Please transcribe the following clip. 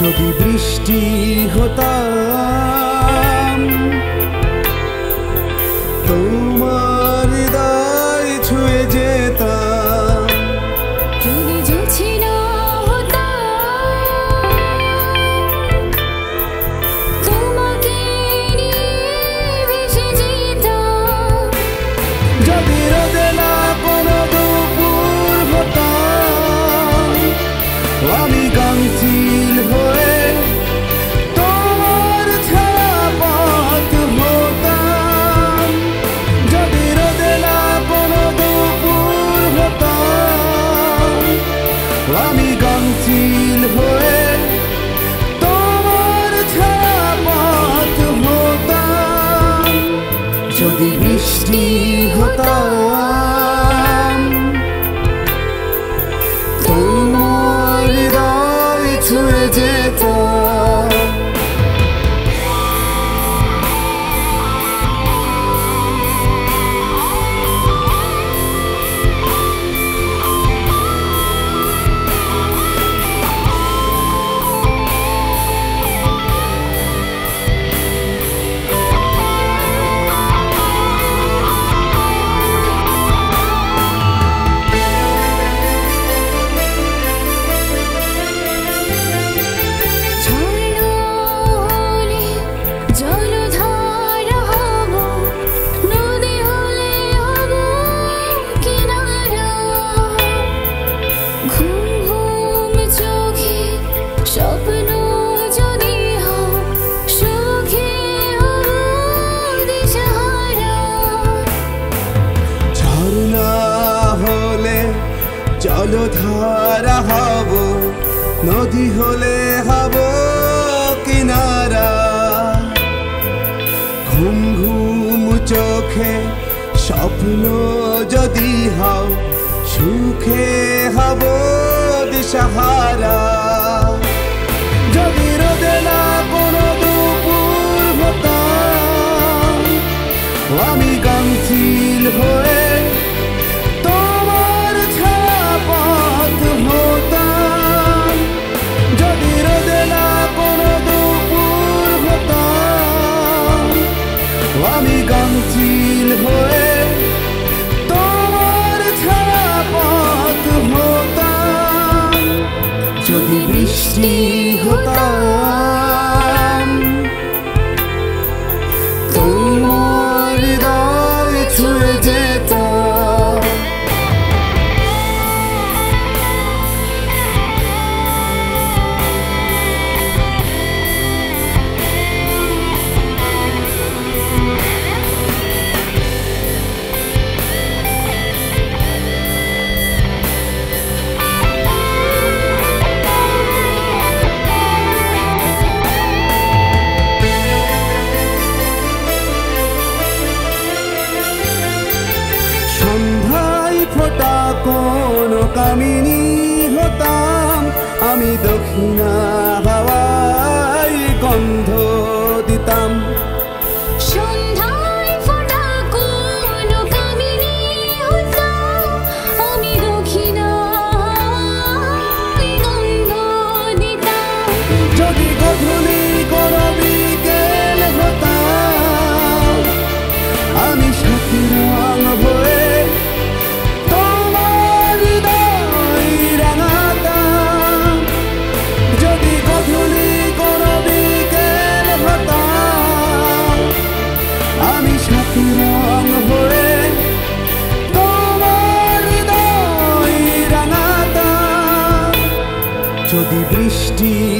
যদি বৃষ্টি হতাম তোমার দায় ছুঁয়ে যেতাম। চলে যেছি না তোমাকে যদি রোদে না কোনো দুপুর হতাম আমি जो बिस्टि होता জলধারা হব, নদী হলে হব কিনারা। ঘুম ঘুম চোখে স্বপ্ন যদি হও, সুখে হব দিশাহারা। 你和大。কামিনী হতাম। আমি দক্ষিণা বাবাই গন্ধ দিতাম। যদি বৃষ্টি